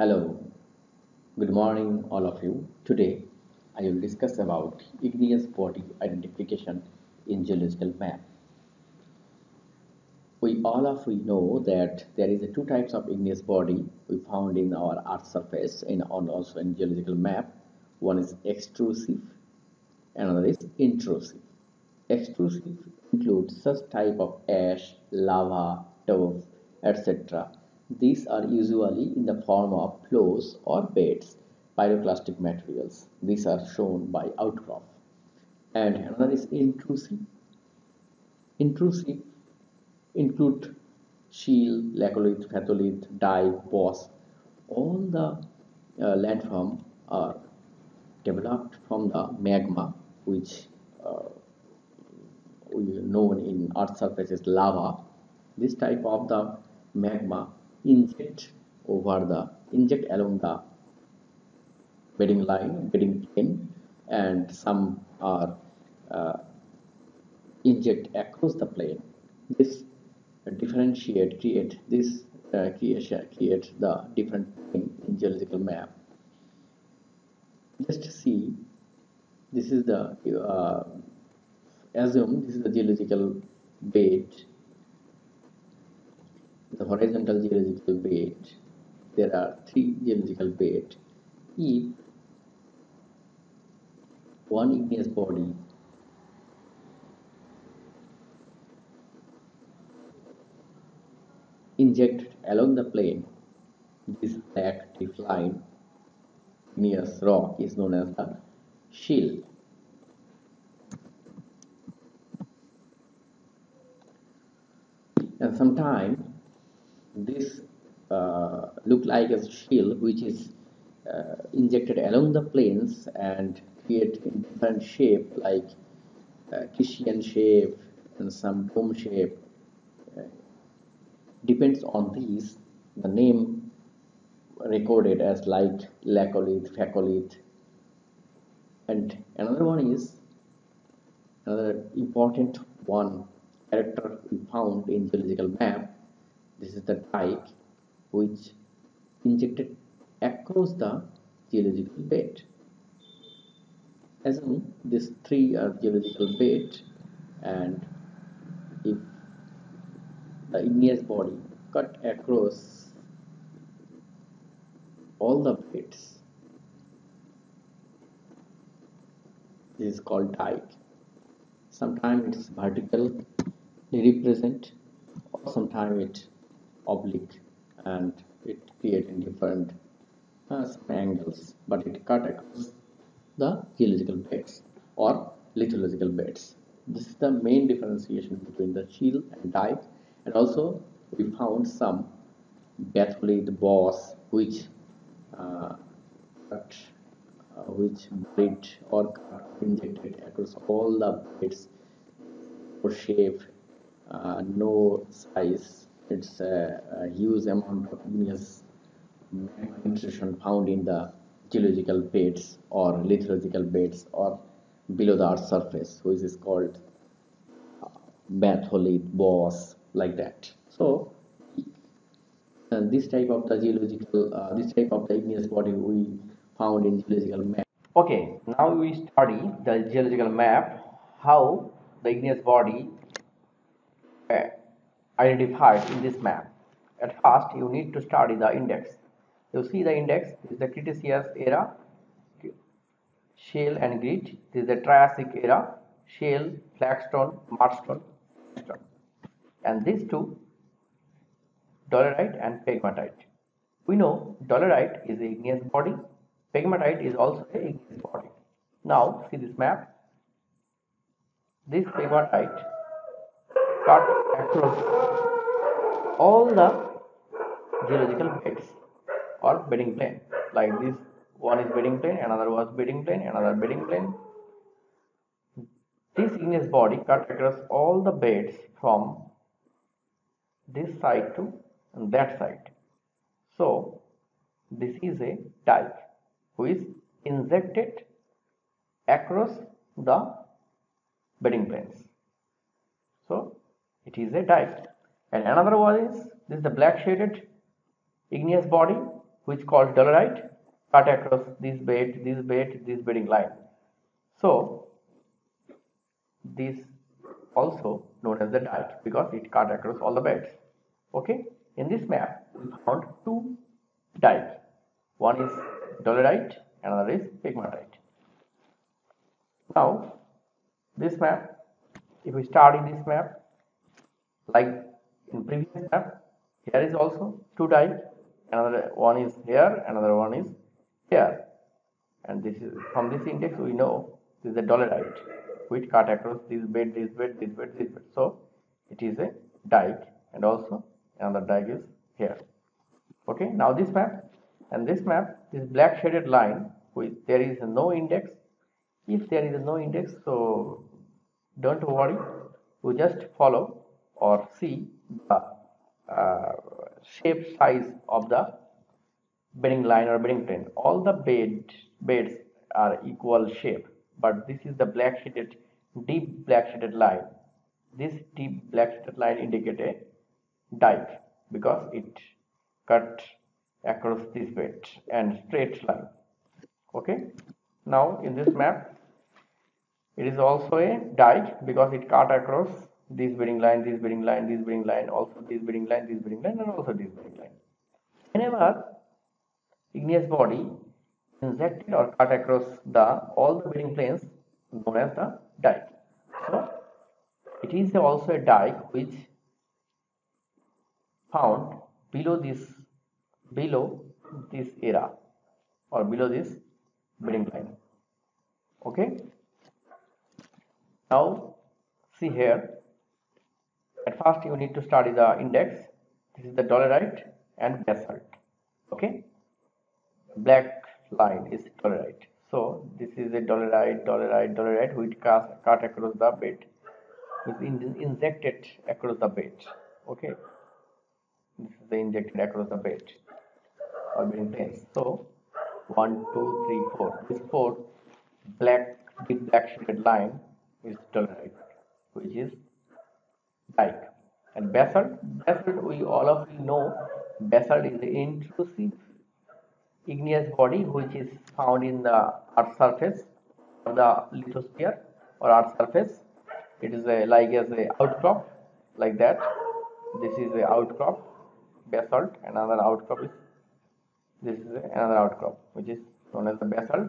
Hello, good morning, all of you. Today I will discuss about igneous body identification in geological map. We all of we know that there is a two types of igneous body we found in our earth surface and also in geological map. One is extrusive, another is intrusive. Extrusive includes such type of ash, lava, tuff, etc these are usually in the form of flows or beds, pyroclastic materials. These are shown by outcrop. And another is intrusive. Intrusive include shale, laccolith, batholith, dike, boss. All the uh, landform are developed from the magma, which uh, we know in earth surface is lava. This type of the magma inject over the inject along the bedding line bedding plane and some are uh, inject across the plane. This differentiate create this uh, creation create the different in geological map. Just see this is the uh, assume this is the geological bed the horizontal geological bed there are three geological beds if one igneous body injected along the plane this black tip line igneous rock is known as the shield. And sometimes this uh, look like a shield which is uh, injected along the planes and create different shape like uh, crescent shape and some dome shape. Uh, depends on these the name recorded as like laccolith, phacolith and another one is another important one character we found in geological map this is the dike which injected across the geological bed. Assume these three are geological bed and if the igneous body cut across all the beds this is called dike sometimes it is vertically represent or sometimes it oblique and it creating different uh, angles but it cut across the geological beds or lithological beds. This is the main differentiation between the shield and dike. And also we found some batholith boss which uh, cut, uh, which bridge or injected across all the beds for shape uh, no size it's a, a huge amount of igneous intrusion found in the geological beds or lithological beds or below the earth surface which is called uh, batholith boss like that. So uh, this type of the geological uh, this type of the igneous body we found in geological map. Okay now we study the geological map how the igneous body uh, identified in this map. At first, you need to study the index. You see the index is the Cretaceous era, shale and grit. This is the Triassic era, shale, flagstone, mudstone, and these two, dolerite and pegmatite. We know dolerite is a igneous body, pegmatite is also a igneous body. Now, see this map. This pegmatite cut across all the geological beds or bedding plane. Like this one is bedding plane another was bedding plane another bedding plane. This igneous body cut across all the beds from this side to that side. So this is a dike which is injected across the bedding planes. So it is a dike and another one is this is the black shaded igneous body which called dolerite cut across this bed, this bed, this bedding line. So this also known as the dike because it cut across all the beds. Okay, in this map we found two dike. One is dolerite, another is pegmatite. Now this map, if we start in this map, like in previous map, here is also two dike. Another one is here, another one is here. And this is from this index we know this is a dolerite which cut across this bed this bed this bed this bed. So it is a dike. And also another dike is here. Okay now this map. And this map this black shaded line with there is no index. If there is no index so don't worry. We just follow or see the uh, shape size of the bedding line or bedding plane all the bed beds are equal shape but this is the black shaded deep black shaded line. This deep black shaded line indicate a dike because it cut across this bed and straight line. Okay? Now in this map it is also a dike because it cut across this bedding line this bedding line this bedding line also this bedding line this bedding line and also this bedding line whenever igneous body injected or cut across the all the bedding planes known as the dike. So it is also a dike which found below this below this era or below this bedding line. Okay. Now see here. At first you need to study the index. This is the dolerite and basalt. Okay? Black line is dolerite so this is a dolerite dolerite dolerite which cut, cut across the bed is in, injected across the bed okay? This is the injected across the bed or being placed so one two three four. This four black deep black shaded line is dolerite which is dike and basalt basalt we all of you know basalt is the intrusive igneous body which is found in the earth surface or the lithosphere or earth surface. It is a like as a outcrop like that. This is a outcrop basalt another outcrop is this is another outcrop which is known as the basalt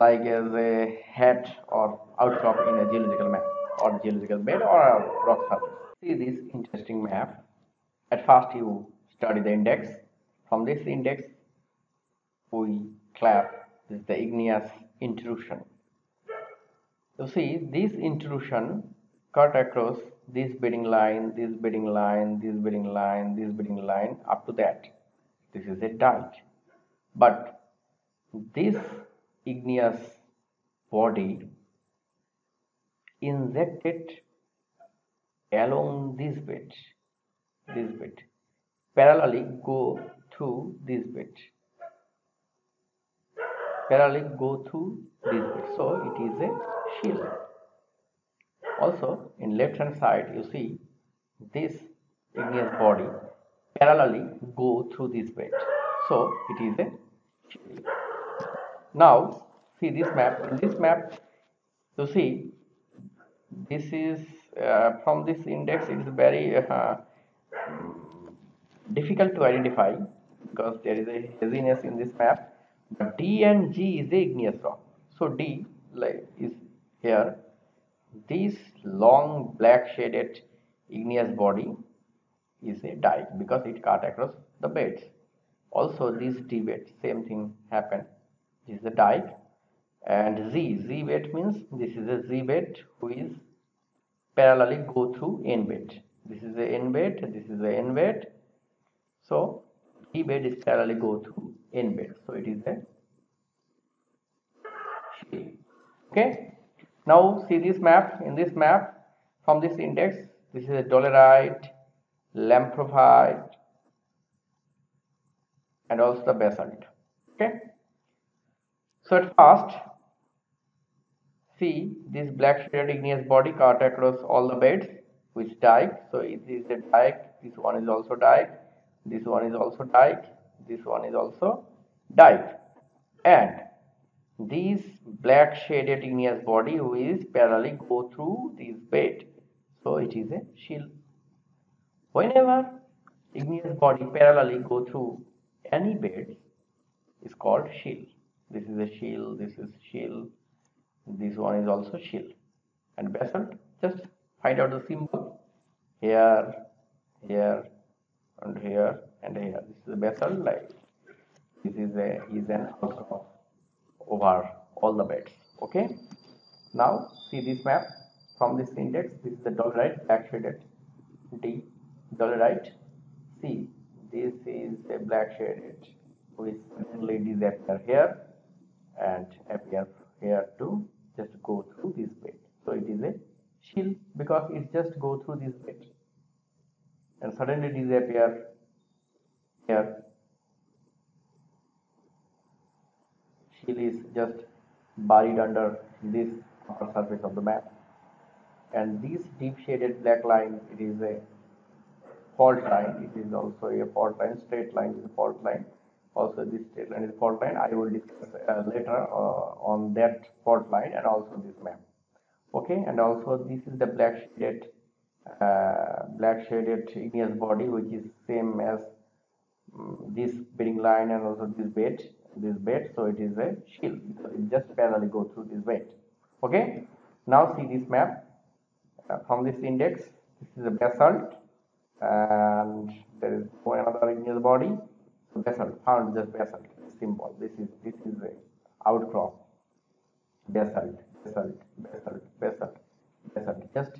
like as a head or outcrop in a geological map or geological bed or a rock surface see this interesting map at first you study the index from this index, we clap this is the igneous intrusion. You see, this intrusion cut across this bedding line, this bedding line, this bedding line, this bedding line up to that. This is a dike. But this igneous body injected along this bed, this bed, parallelly go through this bit parallelly go through this bit so it is a shield. Also in left hand side you see this igneous body. Parallelly go through this bit so it is a shield. Now see this map. In this map you see this is uh, from this index it is very uh, difficult to identify because there is a haziness in this map. But D and G is the igneous rock. So D like is here. This long black shaded igneous body is a dike because it cut across the beds. Also this D bed same thing happened. This is the dike and Z Z bed means this is a Z bed who is parallelly go through N bed this is the N bed this is the N bed so E bed is parallelly go through N bed. So it is a Okay. Now see this map. In this map, from this index, this is a dolerite, lamprophyre, and also the basalt. Okay. So at first, see this black shaded igneous body cut across all the beds which dike. So it is a dike. This one is also dike. This one is also dike. This one is also dike. And this black shaded igneous body which parallelly go through this bed. So it is a shield. Whenever igneous body parallelly go through any bed is called shield. This is a shield. This is shield this one is also shield. And basalt just find out the symbol. Here here and here and here. This is a basalt like this is a is an outcrop over all the beds. Okay? Now see this map from this index. This is the dolerite black shaded. D dolerite c this is a black shaded which only disappear here and appear here to just go through this bed so it is a shield because it just go through this bed and suddenly disappear here. Shield is just buried under this surface of the map. And this deep shaded black line it is a fault line. It is also a fault line straight line is a fault line also this straight line is fault line. I will discuss uh, later uh, on that fault line and also this map. Okay and also this is the black shaded uh, black shaded igneous body which is same as um, this bedding line and also this bed this bed. So it is a shield. It just parallelly go through this bed. Okay now see this map uh, from this index. This is a basalt and there is another igneous body basalt found just basalt symbol. This is this is a outcrop. Basalt basalt basalt basalt basalt just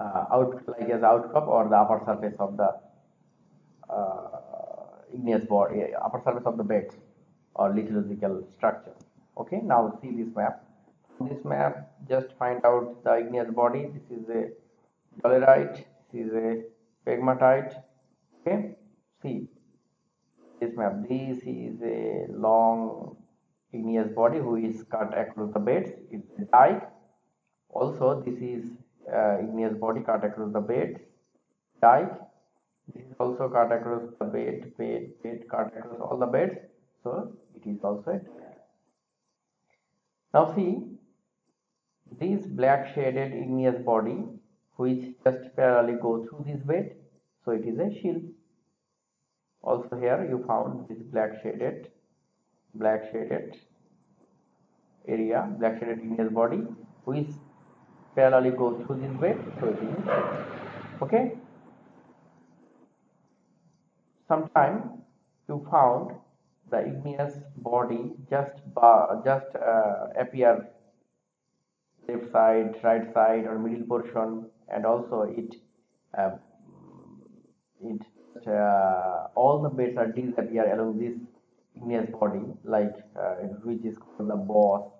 uh, out like as outcrop or the upper surface of the uh, igneous body upper surface of the beds or lithological structure. Okay now see this map. This map just find out the igneous body. This is a dolerite. This is a pegmatite. Okay see this map this is a long igneous body who is cut across the beds it's a dike also this is uh, igneous body cut across the beds dike this is also cut across the bed bed bed cut across all the beds so it is also a now see this black shaded igneous body which just parallelly go through this bed so it is a shield also here you found this black shaded black shaded area black shaded igneous body which parallelly goes through this way so it is okay? Sometime you found the igneous body just just uh, appear left side right side or middle portion and also it uh, it uh, all the beds are disappear along this igneous body like uh, which is called the boss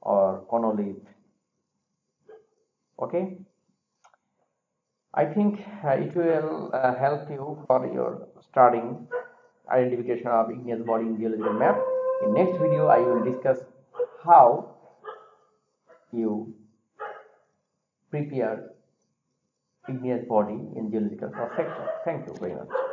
or chonolith okay i think uh, it will uh, help you for your studying identification of igneous body in geological map. In next video, I will discuss how you prepare igneous body in geological section. Thank you very much.